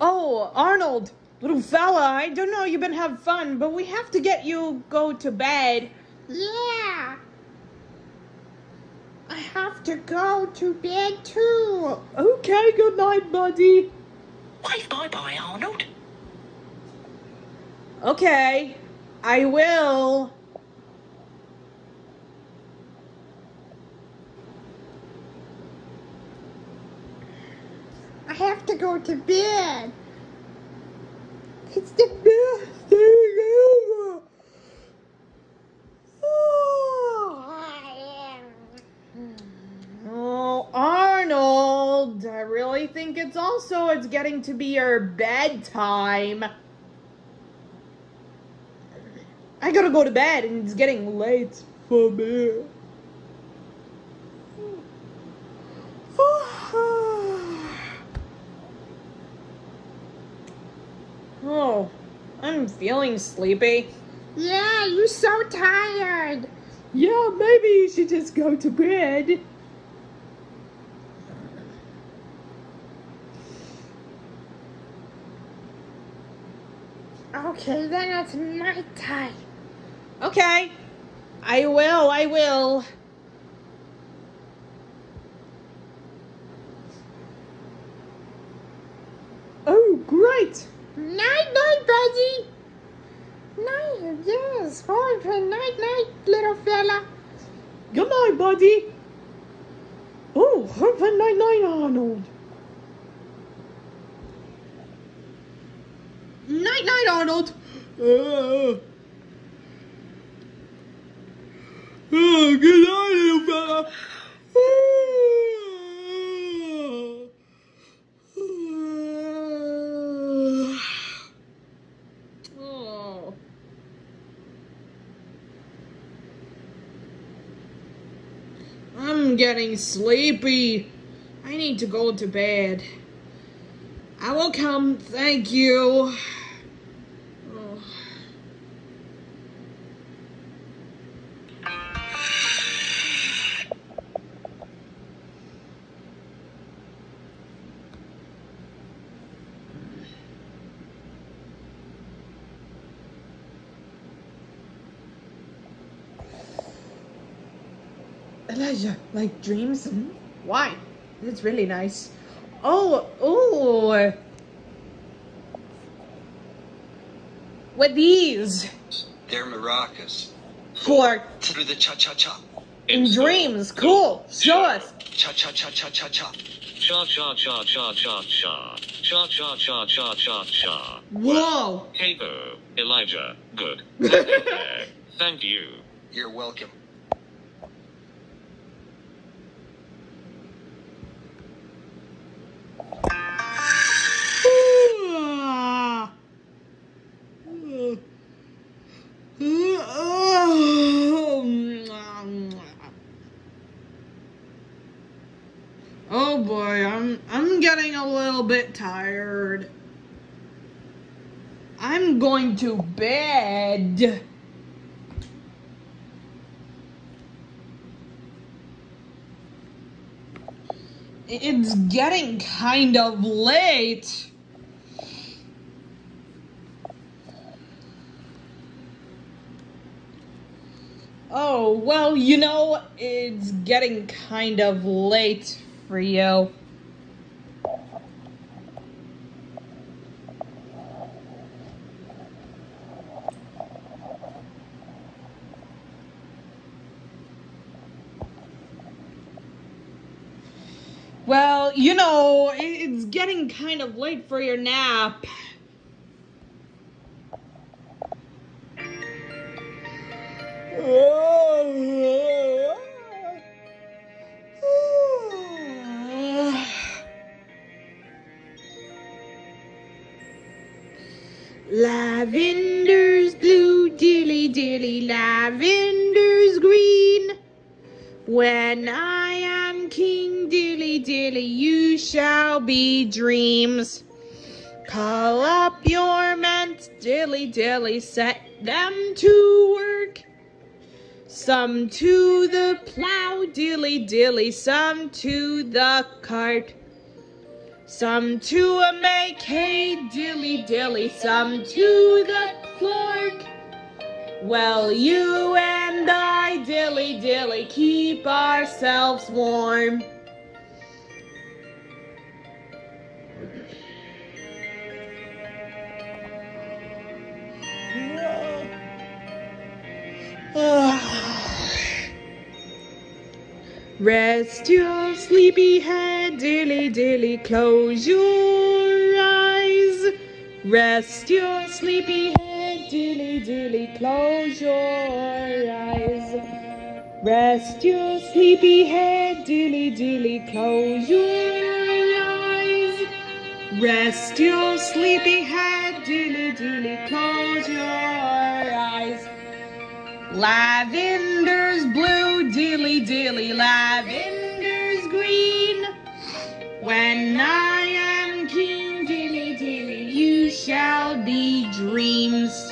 Oh, Arnold, little fella, I don't know you've been having fun, but we have to get you go to bed. Yeah. I have to go to bed too. Okay, good night, buddy. Wave bye bye, Arnold. Okay, I will. Have to go to bed. It's the best thing ever. Oh, Arnold, I really think it's also it's getting to be your bedtime. I gotta go to bed and it's getting late for me. Oh, I'm feeling sleepy. Yeah, you're so tired. Yeah, maybe you should just go to bed. Okay, then it's nighttime. Okay, I will, I will. Oh, great! Buddy. Night, yes. Oh, night, night, little fella. Good night, buddy. Oh, have a night, night, Arnold. Night, night, Arnold. Uh, oh, good night, little fella. Getting sleepy. I need to go to bed. I will come, thank you. Elijah, like dreams? Hmm? Why? It's really nice. Oh, oh. What these? They're maracas. For Through the cha cha cha. in dreams. Cool. Show us. Cha cha cha cha cha cha. Cha cha cha cha cha cha. Cha cha cha cha cha cha. Whoa. Hey ho, Elijah. Good. Thank you. You're welcome. Getting a little bit tired. I'm going to bed. It's getting kind of late. Oh, well, you know, it's getting kind of late for you. You know, it's getting kind of late for your nap. Lavender's blue, dilly dilly, lavender's green. When I am king, dilly dilly, you shall be dreams. Call up your men, dilly dilly, set them to work. Some to the plow, dilly dilly, some to the cart. some to a make hay dilly dilly, some to the clerk. Well, you and I, dilly dilly, keep ourselves warm. Rest your sleepy head, dilly dilly, close your eyes. Rest your sleepy head, dilly dilly, close your eyes. Rest your sleepy head, dilly dilly, close your eyes. Rest your sleepy head, dilly dilly, close your eyes. Lavender's blue, dilly dilly, lavender's green. When I am king, dilly dilly, you shall be dreams.